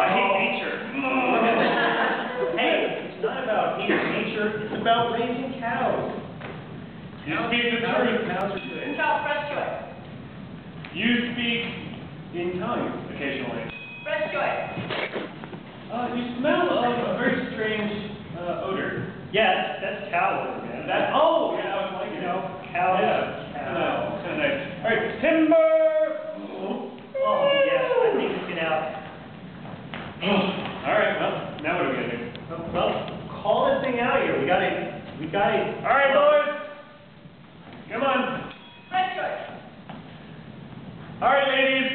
I hate nature. Hey, it's not about hating nature, it's about raising cows. You speak the Cows- truth. Cows are good. Fresh choice. You speak in tongues occasionally. Fresh choice. Uh, you smell of a very strange uh, odor. Yeah, that's cow odor, man. That, oh, yeah, I was like, You know, cow, Yeah, cow. kind of nice. All right, timber. Oh, yes, I think we can out. All right, well, now what are we gonna do? Well, call this thing out here, we gotta, we gotta. All right, boys. Come on. All right, ladies,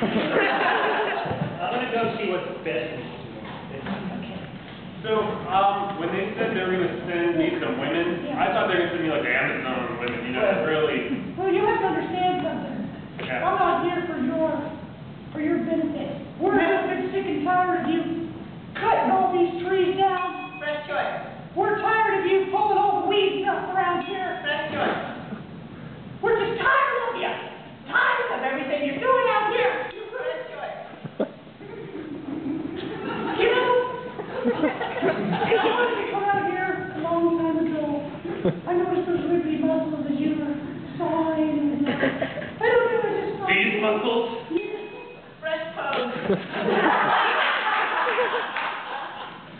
move. I'm gonna go see what the best is. So, um, when they said they were gonna send me some women, I thought they were gonna send me like Amazon women, you know, really. Well, you have to understand something. Yeah. I'm not here for your, for your benefit. We're just been sick and tired of you cutting all these trees down. Fresh choice. We're tired of you pulling all the weeds up around here. Fresh choice. We're just tired of you. Tired of everything you're doing out here. Fresh choice. You know, I wanted to come out here a long time ago. I noticed those rippy muscles as you were sawing. and I don't know, I just thought. These muscles? Yes. Fresh pose.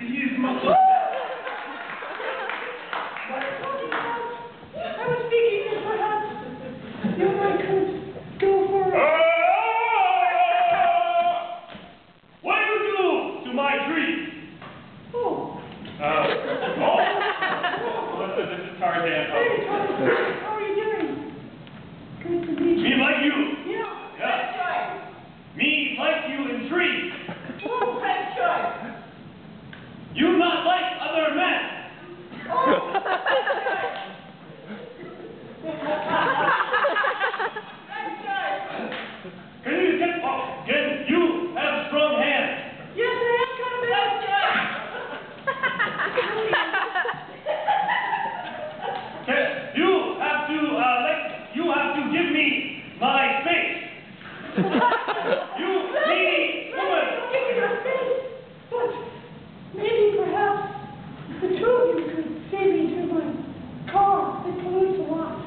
These muscles? What are you talking about? I was thinking that perhaps you and I could go for a... What do you do to my tree? Oh, Uh, oh. Melissa, this is you needy woman! Give me face! But maybe perhaps the two of you could save me to my car that pollutes a lot.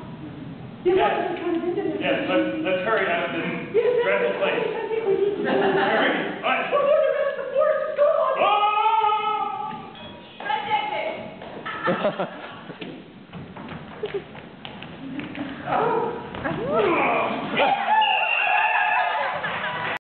You yes. have kind of intimate. Yes, let's, let's hurry out of this yes, dreadful place. I think we need to. hurry. Oh! Oh. Ah.